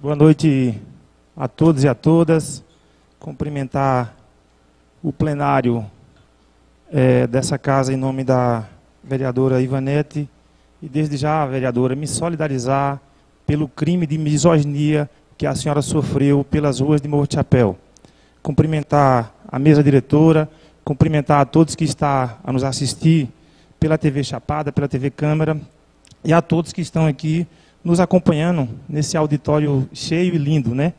Boa noite a todos e a todas. Cumprimentar o plenário é, dessa casa em nome da vereadora Ivanete e desde já, vereadora, me solidarizar pelo crime de misoginia que a senhora sofreu pelas ruas de Morro Chapéu. Cumprimentar a mesa diretora, cumprimentar a todos que estão a nos assistir pela TV Chapada, pela TV Câmara e a todos que estão aqui nos acompanhando nesse auditório cheio e lindo, né?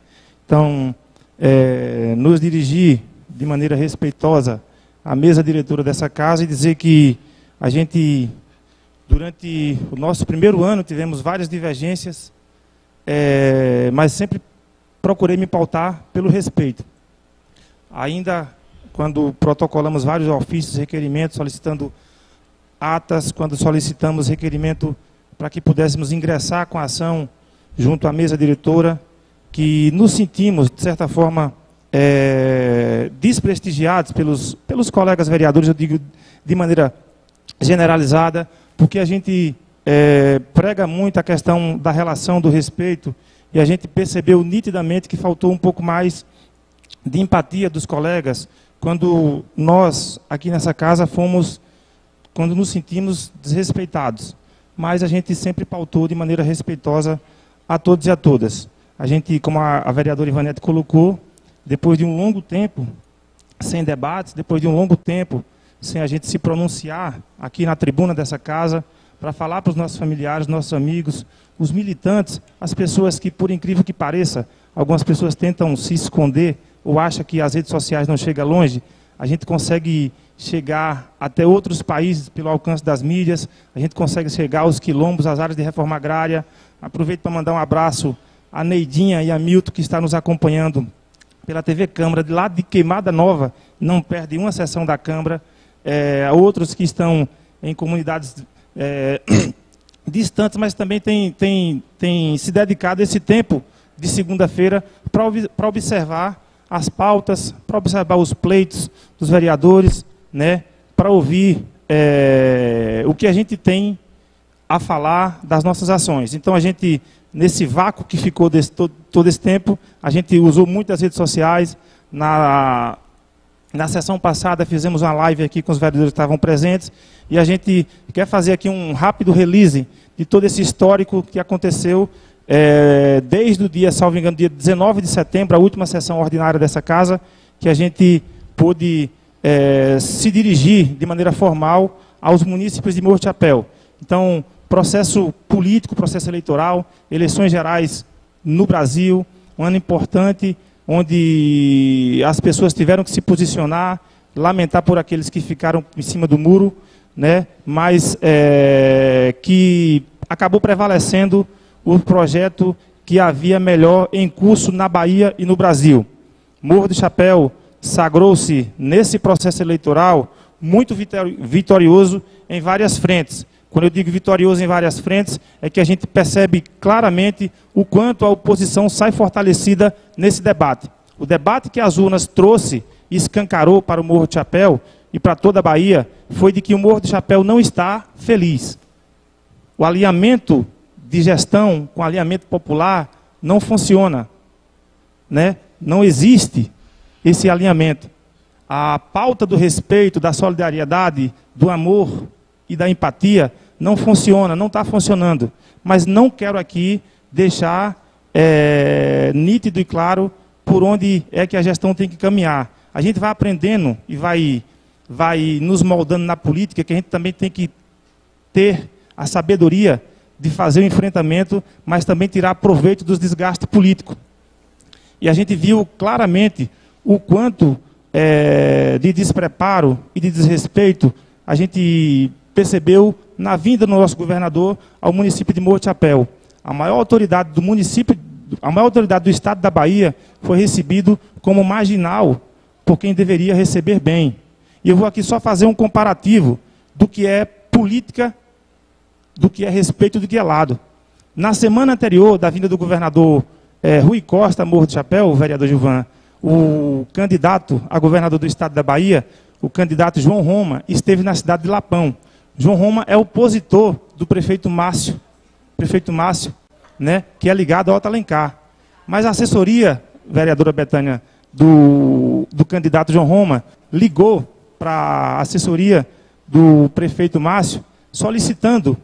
Então, é, nos dirigir de maneira respeitosa à mesa diretora dessa casa e dizer que a gente, durante o nosso primeiro ano, tivemos várias divergências, é, mas sempre procurei me pautar pelo respeito. Ainda quando protocolamos vários ofícios, requerimentos, solicitando atas, quando solicitamos requerimento para que pudéssemos ingressar com a ação junto à mesa diretora, que nos sentimos, de certa forma, é, desprestigiados pelos, pelos colegas vereadores, eu digo de maneira generalizada, porque a gente é, prega muito a questão da relação, do respeito, e a gente percebeu nitidamente que faltou um pouco mais de empatia dos colegas quando nós, aqui nessa casa, fomos, quando nos sentimos desrespeitados mas a gente sempre pautou de maneira respeitosa a todos e a todas. A gente, como a, a vereadora Ivanete colocou, depois de um longo tempo sem debates, depois de um longo tempo sem a gente se pronunciar aqui na tribuna dessa casa, para falar para os nossos familiares, nossos amigos, os militantes, as pessoas que, por incrível que pareça, algumas pessoas tentam se esconder ou acham que as redes sociais não chegam longe, a gente consegue chegar até outros países pelo alcance das mídias, a gente consegue chegar aos quilombos, às áreas de reforma agrária. Aproveito para mandar um abraço à Neidinha e a Milton, que está nos acompanhando pela TV Câmara, de lá de Queimada Nova, não perde uma sessão da Câmara. É, outros que estão em comunidades é, distantes, mas também têm tem, tem se dedicado esse tempo de segunda-feira para observar as pautas, para observar os pleitos dos vereadores, né, para ouvir é, o que a gente tem a falar das nossas ações. Então, a gente, nesse vácuo que ficou desse, todo, todo esse tempo, a gente usou muito as redes sociais. Na, na sessão passada, fizemos uma live aqui com os vereadores que estavam presentes, e a gente quer fazer aqui um rápido release de todo esse histórico que aconteceu é, desde o dia, salvo engano, dia 19 de setembro, a última sessão ordinária dessa casa, que a gente pôde é, se dirigir de maneira formal aos munícipes de Morro Chapéu. Então, processo político, processo eleitoral, eleições gerais no Brasil, um ano importante, onde as pessoas tiveram que se posicionar, lamentar por aqueles que ficaram em cima do muro, né, mas é, que acabou prevalecendo o projeto que havia melhor em curso na Bahia e no Brasil. Morro de Chapéu sagrou-se nesse processo eleitoral muito vitorioso em várias frentes. Quando eu digo vitorioso em várias frentes, é que a gente percebe claramente o quanto a oposição sai fortalecida nesse debate. O debate que as urnas trouxe e escancarou para o Morro de Chapéu e para toda a Bahia foi de que o Morro de Chapéu não está feliz. O alinhamento de gestão com alinhamento popular não funciona. Né? Não existe esse alinhamento. A pauta do respeito, da solidariedade, do amor e da empatia não funciona, não está funcionando. Mas não quero aqui deixar é, nítido e claro por onde é que a gestão tem que caminhar. A gente vai aprendendo e vai, vai nos moldando na política, que a gente também tem que ter a sabedoria de fazer o enfrentamento, mas também tirar proveito dos desgastes políticos. E a gente viu claramente o quanto é, de despreparo e de desrespeito a gente percebeu na vinda do nosso governador ao município de Morro de Chapéu. A maior autoridade do município, a maior autoridade do estado da Bahia foi recebido como marginal por quem deveria receber bem. E eu vou aqui só fazer um comparativo do que é política, do que é respeito, do que é lado. Na semana anterior da vinda do governador é, Rui Costa, Morro de Chapéu, vereador Gilvan, o candidato a governador do estado da Bahia, o candidato João Roma, esteve na cidade de Lapão. João Roma é opositor do prefeito Márcio, prefeito Márcio, né, que é ligado ao Otto Alencar. Mas a assessoria, vereadora Betânia, do, do candidato João Roma, ligou para a assessoria do prefeito Márcio, solicitando,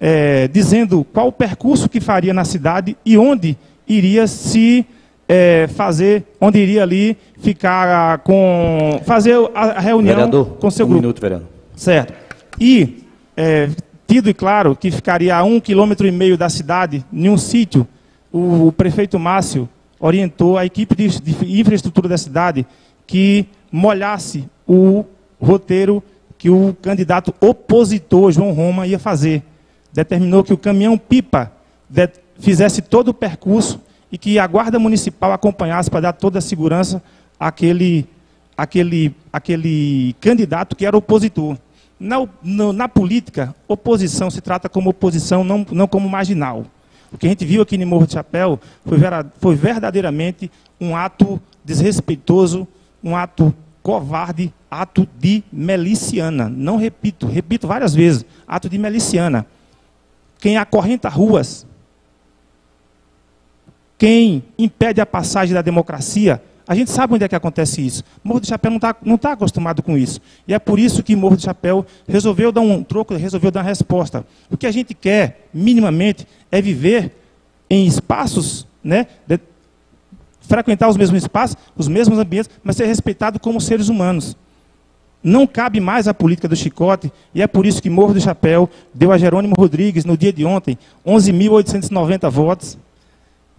é, dizendo qual o percurso que faria na cidade e onde iria se é, fazer, onde iria ali ficar com. fazer a reunião vereador, com seu um grupo. minuto, vereador. Certo. E, é, tido e claro que ficaria a um quilômetro e meio da cidade, em um sítio, o, o prefeito Márcio orientou a equipe de, de infraestrutura da cidade que molhasse o roteiro que o candidato opositor, João Roma, ia fazer. Determinou que o caminhão-pipa fizesse todo o percurso e que a Guarda Municipal acompanhasse para dar toda a segurança àquele, àquele, àquele candidato que era opositor. Na, na, na, política, oposição se trata como oposição, não, não como marginal. O que a gente viu aqui no Morro de Chapéu foi, vera, foi verdadeiramente um ato desrespeitoso, um ato covarde, ato de meliciana. Não repito, repito várias vezes, ato de meliciana. Quem acorrenta ruas, quem impede a passagem da democracia, a gente sabe onde é que acontece isso. Morro de Chapéu não está não tá acostumado com isso. E é por isso que Morro de Chapéu resolveu dar um troco, resolveu dar uma resposta. O que a gente quer, minimamente, é viver em espaços, né, de, frequentar os mesmos espaços, os mesmos ambientes, mas ser respeitado como seres humanos. Não cabe mais a política do chicote, e é por isso que Morro do Chapéu deu a Jerônimo Rodrigues, no dia de ontem, 11.890 votos,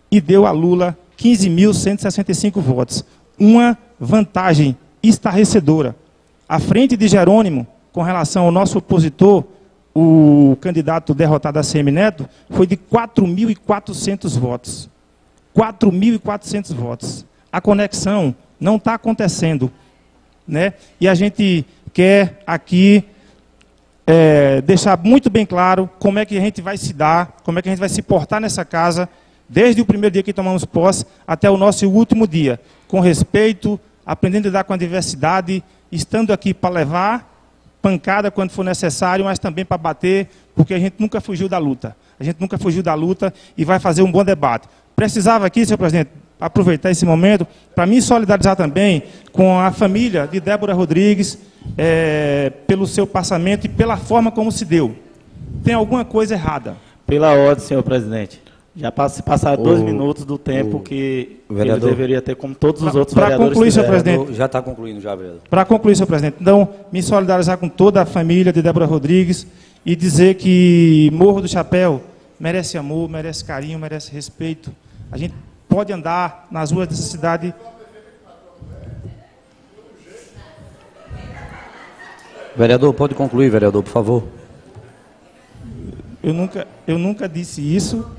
e deu a Lula 15.165 votos. Uma vantagem estarrecedora. À frente de Jerônimo, com relação ao nosso opositor, o candidato derrotado a CM Neto, foi de 4.400 votos. 4.400 votos. A conexão não está acontecendo. Né? E a gente quer aqui é, deixar muito bem claro como é que a gente vai se dar, como é que a gente vai se portar nessa casa desde o primeiro dia que tomamos posse até o nosso último dia, com respeito, aprendendo a lidar com a diversidade, estando aqui para levar pancada quando for necessário, mas também para bater, porque a gente nunca fugiu da luta. A gente nunca fugiu da luta e vai fazer um bom debate. Precisava aqui, senhor presidente, aproveitar esse momento para me solidarizar também com a família de Débora Rodrigues é, pelo seu passamento e pela forma como se deu. Tem alguma coisa errada. Pela ordem, senhor presidente. Já se passaram dois minutos do tempo que ele deveria ter, como todos os pra, outros pra vereadores. Para concluir, senhor presidente. Já está concluindo, já, vereador. Para concluir, senhor presidente. Então, me solidarizar com toda a família de Débora Rodrigues e dizer que Morro do Chapéu merece amor, merece carinho, merece respeito. A gente pode andar nas ruas dessa cidade. Vereador, pode concluir, vereador, por favor. Eu nunca, eu nunca disse isso.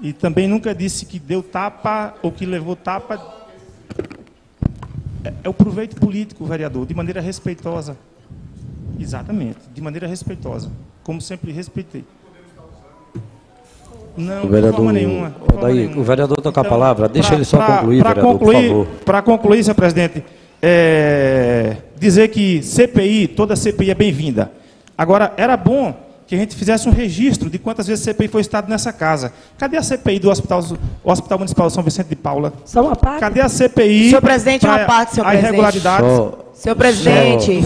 E também nunca disse que deu tapa ou que levou tapa. É, é o proveito político, vereador, de maneira respeitosa. Exatamente, de maneira respeitosa. Como sempre respeitei. Não, vereador, de forma nenhuma. Forma daí, nenhuma. O vereador está com a então, palavra, deixa pra, ele só pra, concluir, pra vereador, concluir, por favor. Para concluir, senhor presidente, é, dizer que CPI, toda CPI é bem-vinda. Agora, era bom que a gente fizesse um registro de quantas vezes a CPI foi estado nessa casa. Cadê a CPI do Hospital, Hospital Municipal São Vicente de Paula? Só uma parte. Cadê a CPI? Senhor presidente, uma parte, senhor presidente. irregularidades. Só Senhor presidente,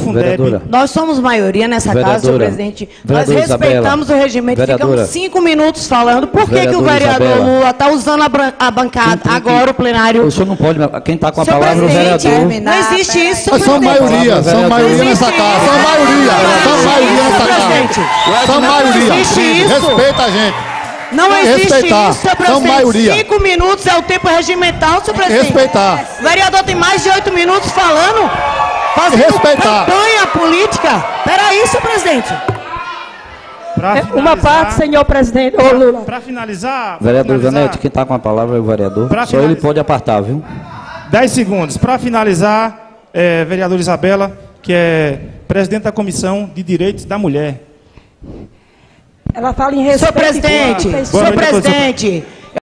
nós somos maioria nessa vereadora, casa, senhor presidente. Nós respeitamos Isabela, o regimento, vereadora, ficamos cinco minutos falando. Por que, que o vereador Isabela, Lula está usando a, a bancada, que, agora o plenário? O senhor não pode. Quem está com a senhor palavra é o vereador. Não existe isso. Nós somos maioria, são maioria nessa casa. São maioria, são maioria nessa casa. São maioria. Respeita a gente. Não existe respeitar. isso, senhor presidente. maioria. Cinco minutos é o tempo regimental, senhor presidente. Respeitar. O vereador tem mais de oito minutos falando. Fazendo respeitar. campanha política. Peraí, senhor presidente. É uma parte, senhor presidente. Ô, Lula. Para finalizar. Vereador Janete, quem está com a palavra é o vereador. Pra Só finalizar, ele pode apartar, viu? Dez segundos. Para finalizar, é, vereadora Isabela, que é presidente da Comissão de Direitos da Mulher. Ela fala em respeito. Senhor presidente, senhor presidente,